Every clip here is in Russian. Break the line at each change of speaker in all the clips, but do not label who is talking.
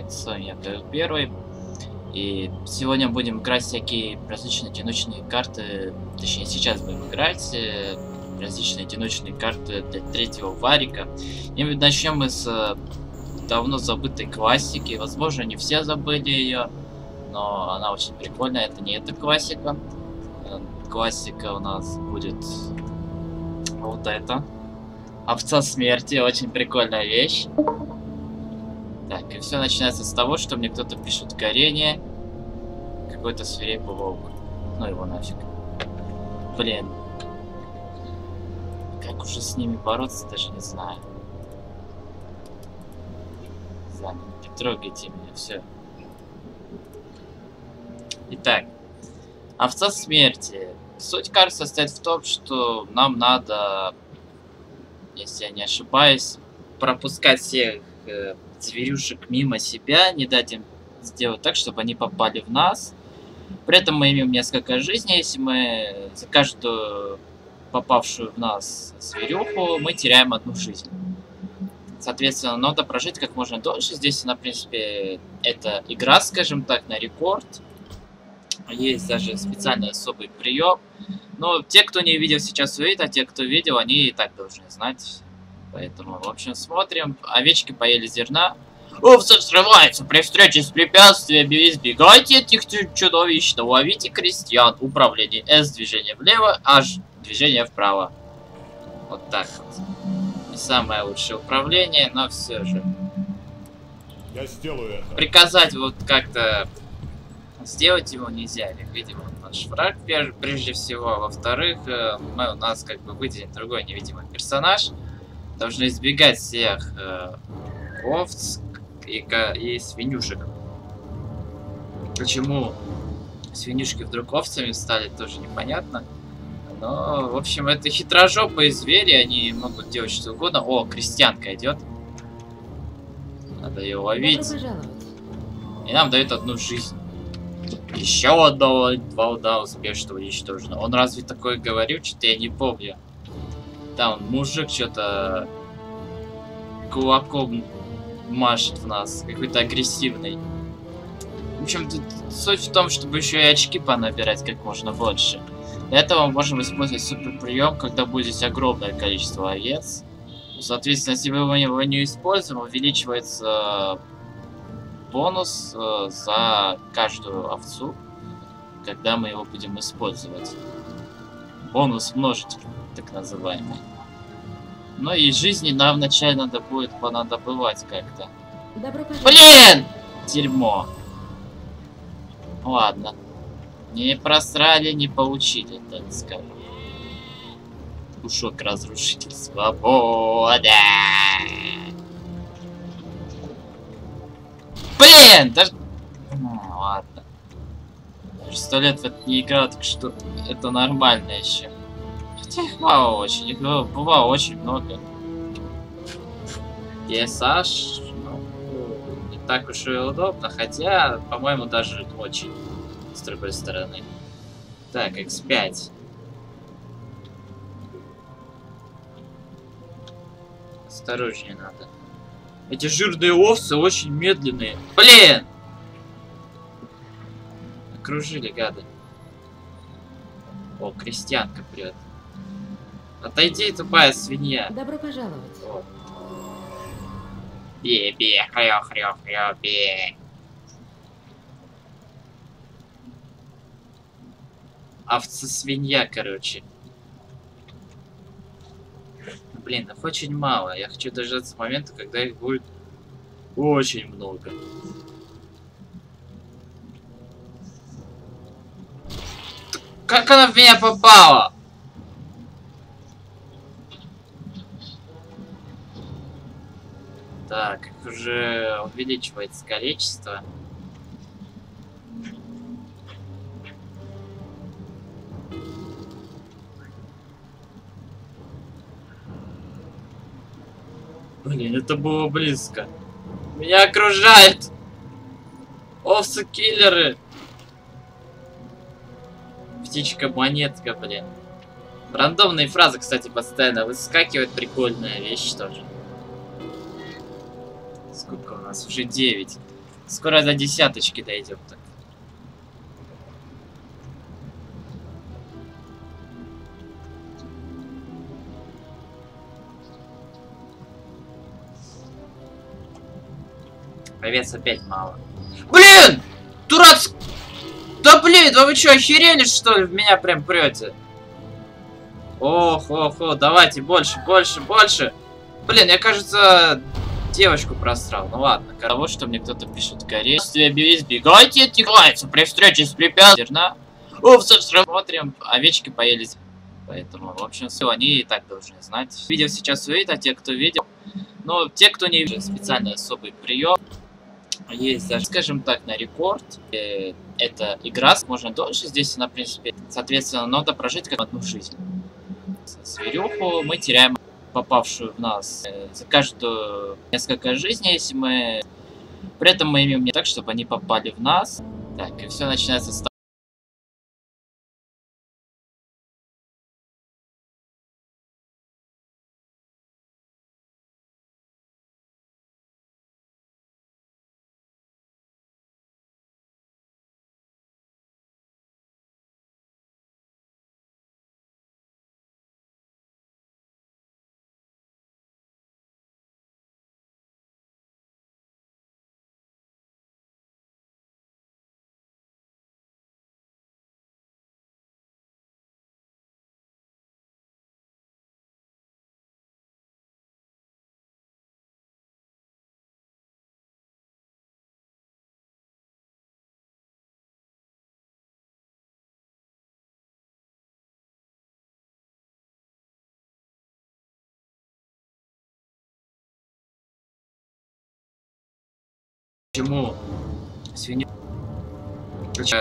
привет, я Павел Первый. И сегодня будем играть всякие различные одиночные карты, точнее сейчас будем играть э, различные одиночные карты для третьего варика. И начнем мы с э, давно забытой классики, возможно не все забыли ее, но она очень прикольная, это не эта классика. Э, классика у нас будет вот это. Овца смерти, очень прикольная вещь. Так, и все начинается с того, что мне кто-то пишет горение. Какой-то свирепый волк. Ну его нафиг. Блин. Как уже с ними бороться, даже не знаю. Знаю, не трогайте меня, все. Итак. Овца смерти. Суть карты состоит в том, что нам надо, если я не ошибаюсь, пропускать всех э, зверюшек мимо себя, не дать им сделать так, чтобы они попали в нас. При этом мы имеем несколько жизней, если мы за каждую попавшую в нас зверюху, мы теряем одну жизнь. Соответственно, надо прожить как можно дольше. Здесь она, в принципе, это игра, скажем так, на рекорд. Есть даже специальный особый прием. Но те, кто не видел, сейчас увидят, а те, кто видел, они и так должны знать. Поэтому, в общем, смотрим. Овечки поели зерна. Овцы срывается при встрече с препятствиями. Избегайте этих чудовищ. Ловите крестьян. Управление S, движение влево, H, движение вправо. Вот так вот. Не самое лучшее управление, но все же.
Я сделаю это.
Приказать вот как-то сделать его нельзя. Видимо, наш враг прежде всего. Во-вторых, э, мы у нас как бы выделен другой невидимый персонаж должны избегать всех э, овц и, и свинюшек. Почему свинюшки вдруг овцами стали, тоже непонятно. Но, в общем, это хитрожопые звери, они могут делать что угодно. О, крестьянка идет. Надо ее ловить. И нам дают одну жизнь. Еще одного, два удара успешного уничтожено. Он разве такое говорил? Что-то я не помню. Там мужик что-то кулаком машет в нас, какой-то агрессивный. В общем, суть в том, чтобы еще и очки понабирать как можно больше. Для этого мы можем использовать супер прием, когда будет огромное количество овец. Соответственно, если мы его не используем, увеличивается бонус э, за каждую овцу, когда мы его будем использовать. Бонус множитель, так называемый. Но и жизни нам вначале надо будет понадобывать как-то. Блин! Дерьмо. Ладно. Не просрали, не получили, так скажем. Пушок разрушитель свобода. Блин! Даже... Ну, ладно. Сто лет в это не играл, так что это нормально еще. Мало очень, их бывало очень много. ESH, ну, не так уж и удобно, хотя, по-моему, даже очень, с другой стороны. Так, X5. Осторожнее надо. Эти жирные овцы очень медленные. Блин! Окружили, гады. О, крестьянка прет. Отойди, тупая свинья.
Добро пожаловать.
Бе, бе, хрё, хрё, хрё, бе. Овца-свинья, короче. Блин, их очень мало. Я хочу дождаться момента, когда их будет очень много. Как она в меня попала? Так, уже увеличивается количество. Блин, это было близко. Меня окружает! Овцы-киллеры! Птичка-монетка, блин. Рандомные фразы, кстати, постоянно выскакивают. Прикольная вещь тоже. Сколько у нас? Уже 9. Скоро до десяточки дойдем так. Овец опять мало. Блин! Дурацк... Да блин, да вы что, охерели что ли? В меня прям прете. Ох, ох, ох, давайте больше, больше, больше. Блин, я, кажется, девочку просрал. Ну ладно, того, что мне кто-то пишет горе. Избегайте тихайся при встрече с препятствием. Овцы смотрим, овечки поелись. Поэтому, в общем, все, они и так должны знать. Видео сейчас увидят, а те, кто видел. Но те, кто не видел, специальный особый прием. Есть даже, скажем так, на рекорд. Э, это игра, можно дольше здесь она, в принципе, соответственно, надо прожить как одну жизнь. Зверюху мы теряем попавшую в нас э, за каждую несколько жизней, если мы... При этом мы имеем не так, чтобы они попали в нас. Так, и все начинается с Почему свинью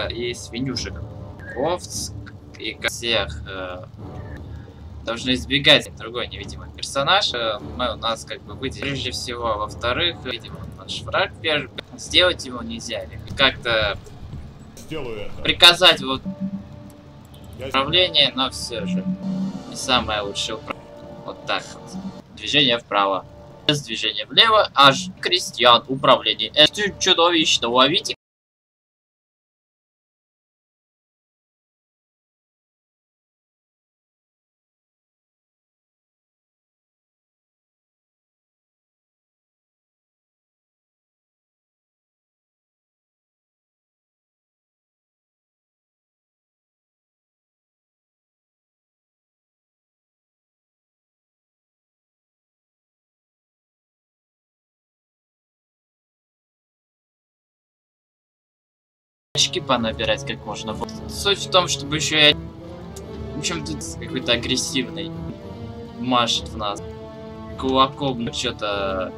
и свинюшек, овц и всех э, должны избегать другой невидимый персонаж. Э, мы у нас как бы выйдем прежде всего. Во-вторых, видимо, наш враг первый. Сделать его нельзя. Как-то приказать вот управление, но все же не самое лучшее управление. Вот так вот. Движение вправо с движения влево, аж крестьян управление. Это чудовищно, ловите очки понабирать как можно. Суть в том, чтобы еще я... В общем, тут какой-то агрессивный машет в нас. Кулаком ну, что-то...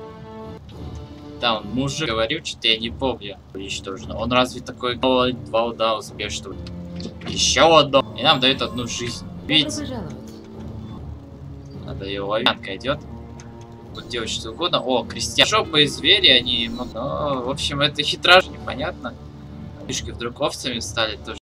Он мужик говорил, что-то я не помню. Уничтожено. Он разве такой два удара успешно? Еще одно. И нам дает одну жизнь. Видите? Надо его ловянка идет. Вот делать что угодно. О, крестьян. Жопы и звери, они... Ну, в общем, это хитраж, непонятно. Фишки вдруг овцами стали тоже.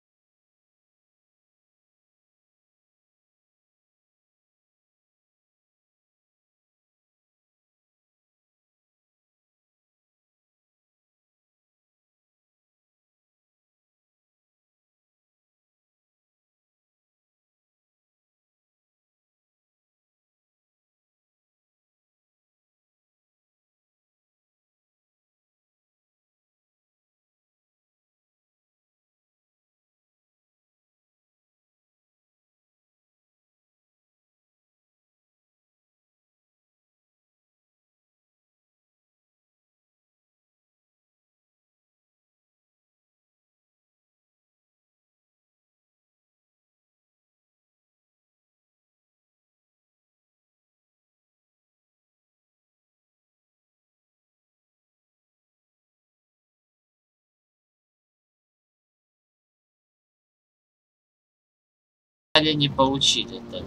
Не получили. Так.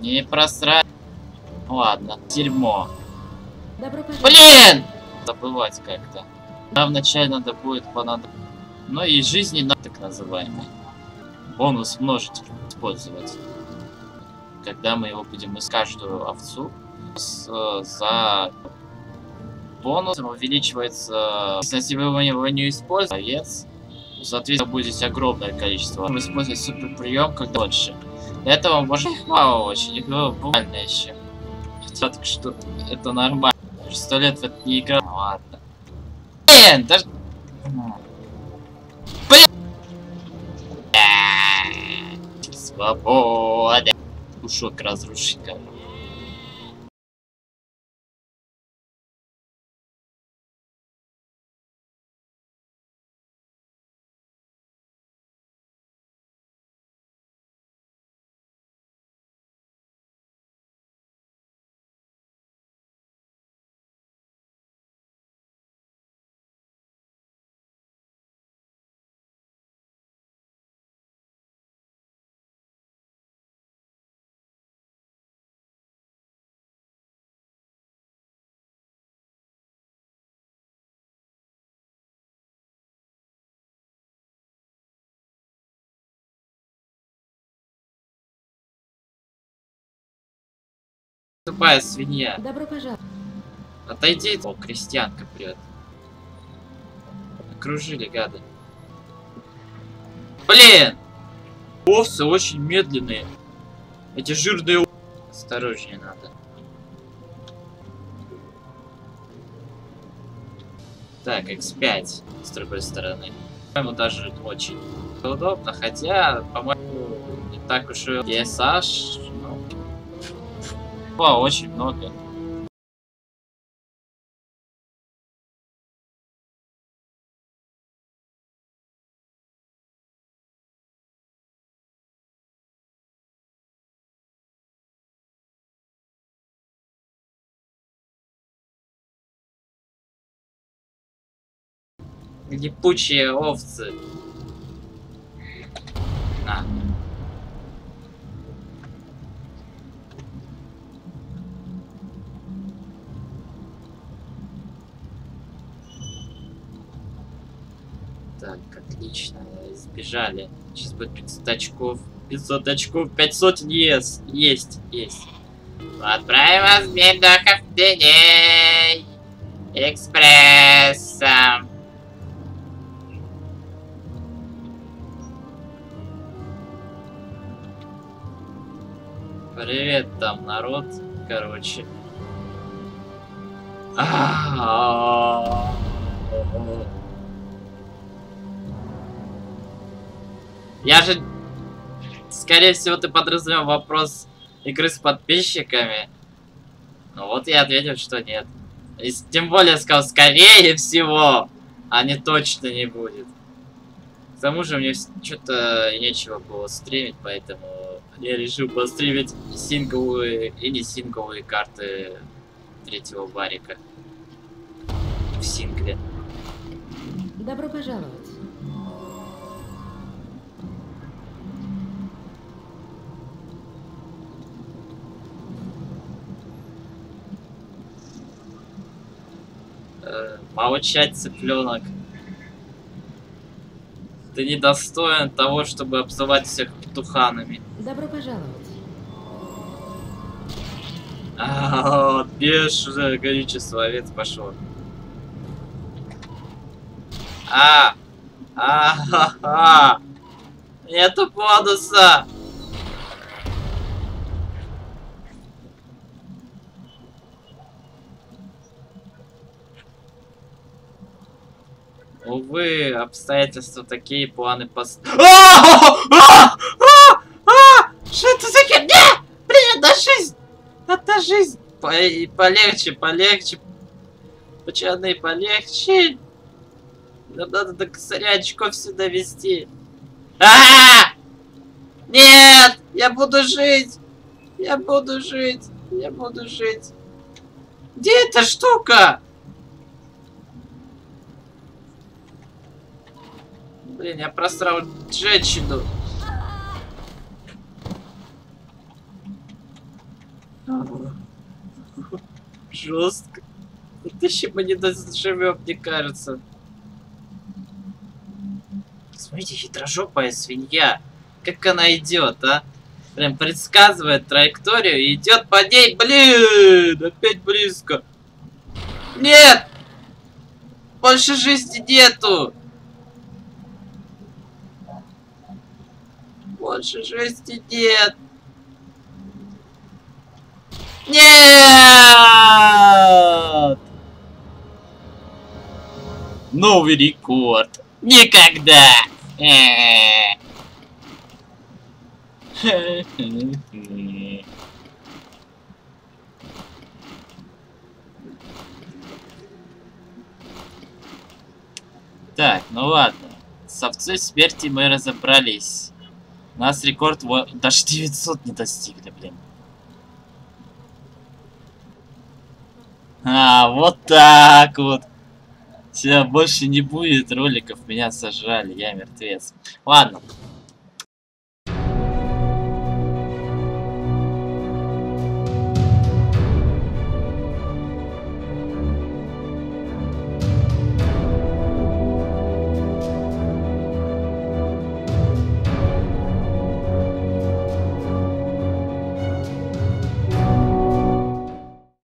Не просрать. Ладно, дерьмо. Блин! Забывать как-то. Нам вначале надо будет понадобиться. Ну и жизни на так называемый. Бонус множитель использовать. Когда мы его будем из каждую овцу с, за бонусом увеличивается, если вы его не используете, соответственно, будет здесь огромное количество. Вы используете супер прием как дольше. Этого может мало очень, игра буквально еще. Так что это нормально. Сто лет в это не играл. Ну, ладно. Блин, даже... Блин! Свобода! Ушок разрушить, короче. Тупая свинья.
Добро пожаловать.
Отойди. О, крестьянка прет. Окружили, гады. Блин! Овцы очень медленные. Эти жирные... Осторожнее надо. Так, x5 с другой стороны. По-моему, даже очень удобно, хотя, по-моему, не так уж и... DSH, ну... О, очень много. Липучие овцы. На. Так, отлично, избежали. Сейчас будет 500 очков. 500 очков, 500 есть, есть, есть. Отправим вас в мир духов экспрессом. Привет там, народ. Короче. А-а-а. Я же... Скорее всего, ты подразумевал вопрос игры с подписчиками. Ну вот я ответил, что нет. И тем более сказал, скорее всего, а не точно не будет. К тому же мне что-то нечего было стримить, поэтому я решил постримить сингловые и не сингловые карты третьего барика. В сингле.
Добро пожаловать.
Молчать, цыпленок. Ты недостоин того, чтобы обзывать всех петуханами.
Добро пожаловать.
А, бешеное количество овец пошло. А, а, ха, ха. Нету бонуса. Увы, обстоятельства такие, планы пост... А! Что это за херня? Блин, это жизнь! Это жизнь! По полегче, полегче. Пацаны, полегче. Нам надо до косаря очков сюда вести. А, -а, а Нет! Я буду жить! Я буду жить! Я буду жить! Где эта штука? Блин, я просрал женщину. Жестко. Это еще мы не доживем, мне кажется. Смотрите, хитрожопая свинья. Как она идет, а? Прям предсказывает траекторию и идет по ней. Блин, опять близко. Нет! больше жизни нету! Больше жизни нет! Нет! Новый рекорд! Никогда! Так, ну ладно. С овцой смерти мы разобрались. Нас рекорд во- даже 900 не достигли, блин. А, вот так вот. Все, больше не будет роликов, меня сожрали, я мертвец. Ладно,